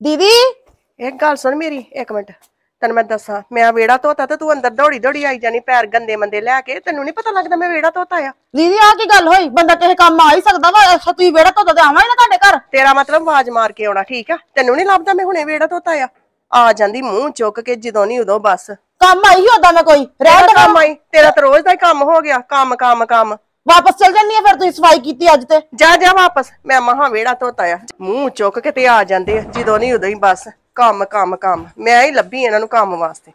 ਦੀਦੀ? ਇੱਕ ਗੱਲ ਸੁਣ ਮੇਰੀ ਇੱਕ ਮਿੰਟ। ਤੈਨੂੰ ਮੈਂ ਦੱਸਾਂ ਮੈਂ ਵੇੜਾ ਧੋਤਾ ਤੇ ਤੂੰ ਅੰਦਰ ਦੌੜੀ ਦੌੜੀ ਆਈ ਜਾਨੀ ਪੈਰ ਗੰਦੇ ਮੰਦੇ ਲੈ ਕੇ ਤੈਨੂੰ ਨਹੀਂ ਪਤਾ ਲੱਗਦਾ ਮੈਂ ਵੇੜਾ ਧੋਤਾ ਆ। ਦੀਦੀ ਆ ਕੀ ਗੱਲ ਹੋਈ? ਬੰਦਾ ਕਿਸੇ ਕੰਮ ਆ ਹੀ ਸਕਦਾ ਵਾ ਅੱਛਾ ਤੁਸੀਂ ਵੇੜਾ ਧੋਤਾ ਤੇ ਆਵਾਂ ਹੀ ਨਾ ਤੁਹਾਡੇ ਘਰ? ਤੇਰਾ ਮਤਲਬ ਆਵਾਜ਼ ਮਾਰ ਕੇ ਆਉਣਾ ਠੀਕ ਆ? ਤੈਨੂੰ ਨਹੀਂ ਲੱਭਦਾ ਮੈਂ ਹੁਣੇ ਵੇੜਾ ਧੋਤਾ ਆ। ਆ ਜਾਂਦੀ ਮੂੰਹ ਚੁੱਕ ਕੇ ਜਦੋਂ ਨਹੀਂ ਉਦੋਂ ਬਸ। ਕੰਮ ਆਈ ਹੀ ਓਦਾਂ ਮੈਂ ਕੋਈ? ਰਹਿਣ ਤੇਰਾ ਦੇ ਕੰਮ ਆਈ ਤੇਰਾ ਤਾਂ ਰੋਜ਼ ਦਾ ਹੀ ਕੰਮ ਹੋ ਗਿਆ ਕੰਮ ਕੰਮ ਕੰਮ। ਵਾਪਸ ਚਲ ਜੰਨੀ ਆ ਫਿਰ ਤੁਸੀਂ ਸਫ਼ਾਈ ਕੀਤੀ ਅੱਜ ਤੇ? ਜਾ ਜਾ ਵਾਪਸ। ਮੈਂ ਮਹਾ ਵੇੜਾ ਧੋਤਾ ਆ। ਮੂੰਹ ਚੁੱਕ ਕੇ ਤੇ ਆ ਜਾਂਦੇ ਆ। ਜਦੋਂ ਨਹੀਂ ਉਦੋਂ ਹੀ ਬਸ। ਕੰਮ ਕੰਮ ਕੰਮ। ਮੈਂ ਹੀ ਲੱਭੀ ਇਹਨਾਂ ਨੂੰ ਕੰਮ ਵਾਸਤੇ।